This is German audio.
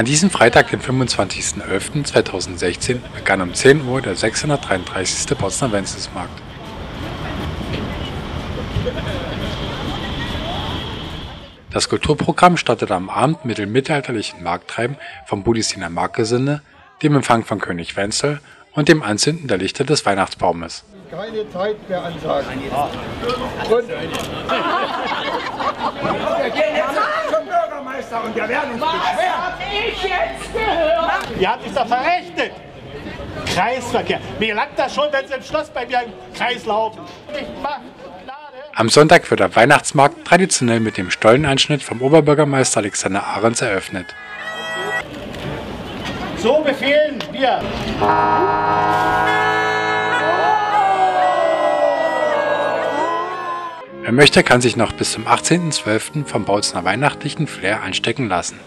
An diesem Freitag, dem 25.11.2016, begann um 10 Uhr der 633. Potsdamer Wenzelsmarkt. Das Kulturprogramm startete am Abend mit dem mittelalterlichen Markttreiben vom Budisiner Marktgesinde, dem Empfang von König Wenzel und dem Anzünden der Lichter des Weihnachtsbaumes. Keine Zeit mehr ansagen. Und wir gehen jetzt zum Bürgermeister und wir werden uns beschweren. Ich jetzt gehört? Ihr habt sich da verrechnet. Kreisverkehr. Mir langt das schon, wenn Sie im Schloss bei mir im Kreis laufen. Am Sonntag wird der Weihnachtsmarkt traditionell mit dem Stollenanschnitt vom Oberbürgermeister Alexander Ahrens eröffnet. So befehlen wir. Wer möchte, kann sich noch bis zum 18.12. vom Bautzner weihnachtlichen Flair anstecken lassen.